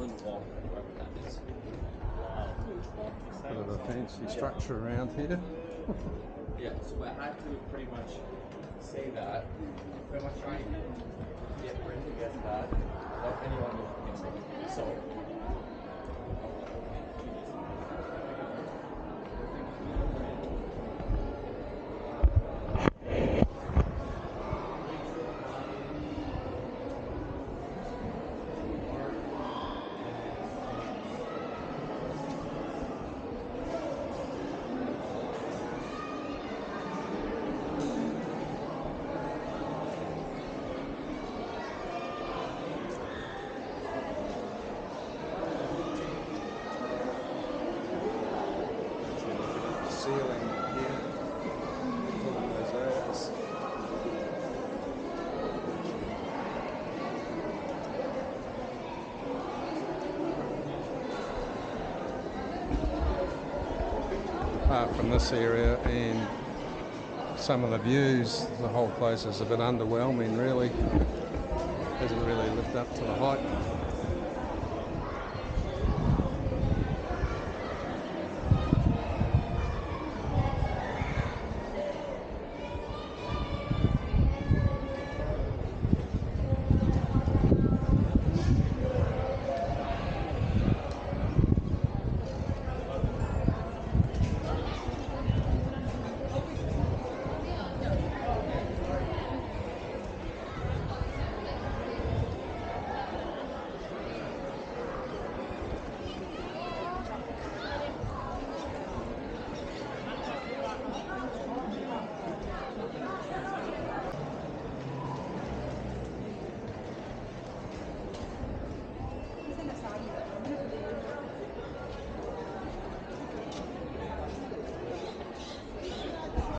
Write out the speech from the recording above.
Island Walk, wherever that is. Bit of a fancy structure around here. Yeah, so I had to pretty much say that, pretty much try and get written against that without anyone against it. So. Ceiling here. Apart from this area and some of the views, the whole place is a bit underwhelming really. Hasn't really lived up to the hype.